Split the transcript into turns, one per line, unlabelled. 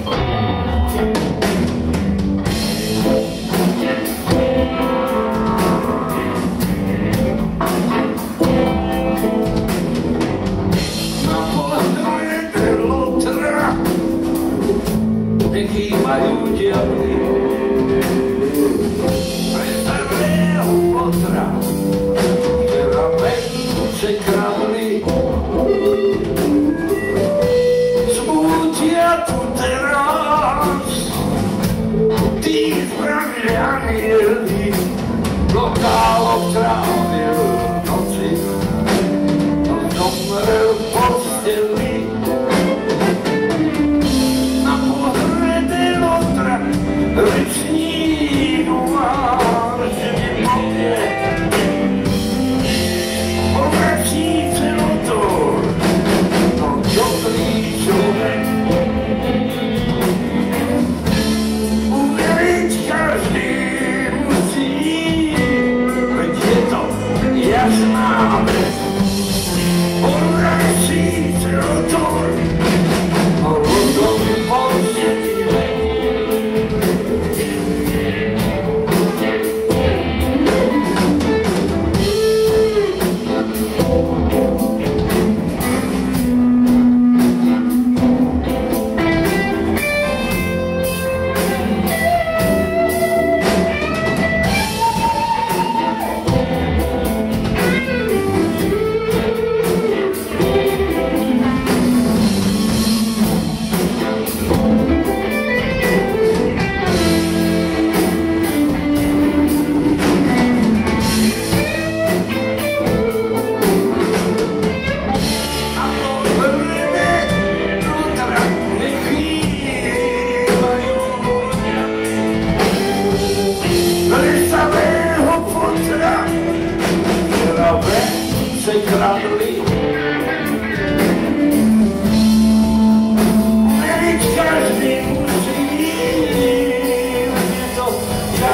Bye. These from down here.